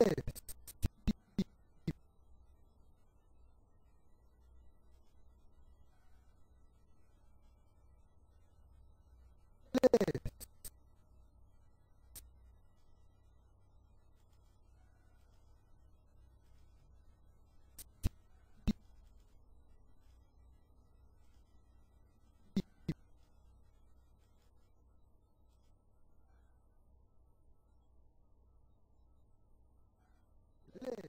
this live.